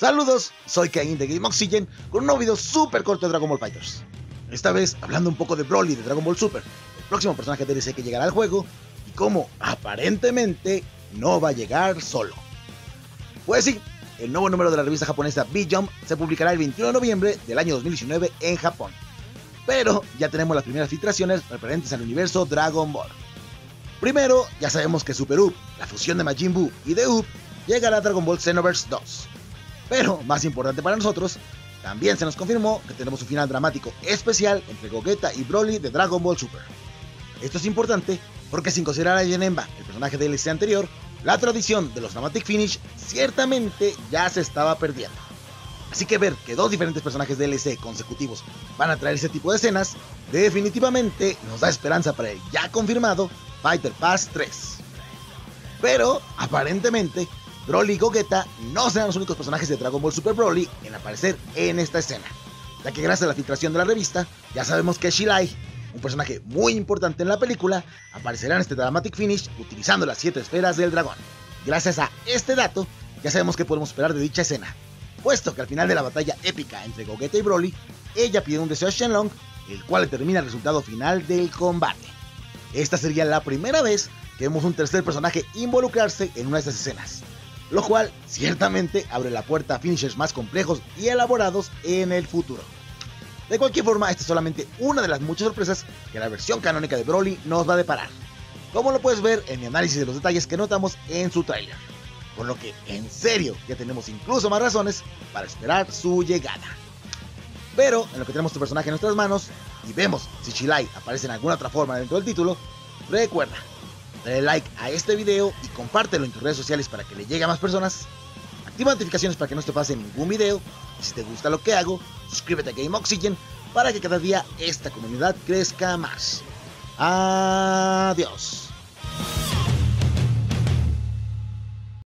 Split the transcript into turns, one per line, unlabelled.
Saludos, soy Cain de Game Oxygen con un nuevo video súper corto de Dragon Ball Fighters. Esta vez hablando un poco de Broly de Dragon Ball Super, el próximo personaje DLC que llegará al juego y cómo aparentemente no va a llegar solo. Pues sí, el nuevo número de la revista japonesa B-Jump se publicará el 21 de noviembre del año 2019 en Japón. Pero ya tenemos las primeras filtraciones referentes al universo Dragon Ball. Primero, ya sabemos que Super Up, la fusión de Majin Buu y de Up, llegará a Dragon Ball Xenoverse 2. Pero, más importante para nosotros, también se nos confirmó que tenemos un final dramático especial entre Gogeta y Broly de Dragon Ball Super. Esto es importante porque sin considerar a Yenemba, el personaje del DLC anterior, la tradición de los Dramatic Finish ciertamente ya se estaba perdiendo. Así que ver que dos diferentes personajes DLC consecutivos van a traer ese tipo de escenas, definitivamente nos da esperanza para el ya confirmado Fighter Pass 3. Pero, aparentemente, Broly y Gogeta no serán los únicos personajes de Dragon Ball Super Broly en aparecer en esta escena, ya que gracias a la filtración de la revista, ya sabemos que Shilai, un personaje muy importante en la película, aparecerá en este Dramatic Finish utilizando las 7 esferas del dragón. Gracias a este dato, ya sabemos que podemos esperar de dicha escena, puesto que al final de la batalla épica entre Gogeta y Broly, ella pide un deseo a Shenlong, el cual determina el resultado final del combate. Esta sería la primera vez que vemos un tercer personaje involucrarse en una de estas escenas, lo cual ciertamente abre la puerta a finishers más complejos y elaborados en el futuro. De cualquier forma, esta es solamente una de las muchas sorpresas que la versión canónica de Broly nos va a deparar, como lo puedes ver en mi análisis de los detalles que notamos en su tráiler. Por lo que, en serio, ya tenemos incluso más razones para esperar su llegada. Pero, en lo que tenemos tu personaje en nuestras manos, y vemos si Chilai aparece en alguna otra forma dentro del título, recuerda, dale like a este video y compártelo en tus redes sociales para que le llegue a más personas. Activa notificaciones para que no te pase ningún video. Y si te gusta lo que hago, suscríbete a Game Oxygen para que cada día esta comunidad crezca más. Adiós.